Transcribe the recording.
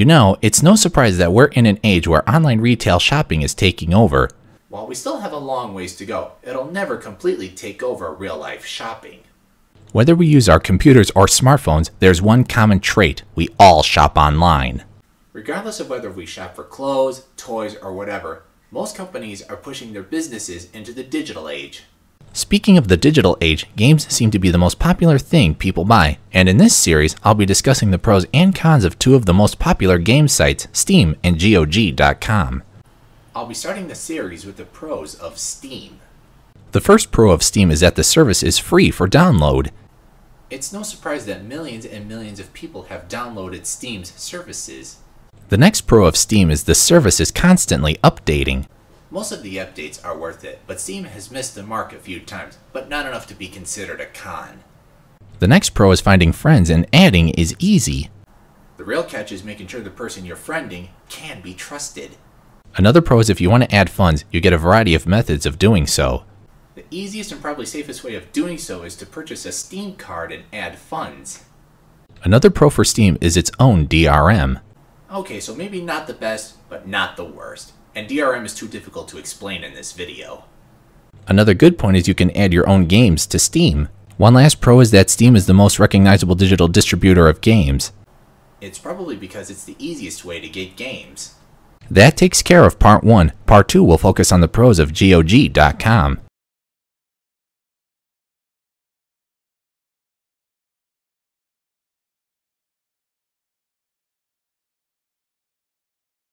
You know, it's no surprise that we're in an age where online retail shopping is taking over. While we still have a long ways to go, it'll never completely take over real life shopping. Whether we use our computers or smartphones, there's one common trait we all shop online. Regardless of whether we shop for clothes, toys, or whatever, most companies are pushing their businesses into the digital age. Speaking of the digital age, games seem to be the most popular thing people buy, and in this series, I'll be discussing the pros and cons of two of the most popular game sites, Steam and GOG.com. I'll be starting the series with the pros of Steam. The first pro of Steam is that the service is free for download. It's no surprise that millions and millions of people have downloaded Steam's services. The next pro of Steam is the service is constantly updating. Most of the updates are worth it, but Steam has missed the mark a few times, but not enough to be considered a con. The next pro is finding friends and adding is easy. The real catch is making sure the person you're friending can be trusted. Another pro is if you want to add funds, you get a variety of methods of doing so. The easiest and probably safest way of doing so is to purchase a Steam card and add funds. Another pro for Steam is its own DRM. Okay, so maybe not the best, but not the worst. And DRM is too difficult to explain in this video. Another good point is you can add your own games to Steam. One last pro is that Steam is the most recognizable digital distributor of games. It's probably because it's the easiest way to get games. That takes care of part 1. Part 2 will focus on the pros of GOG.com.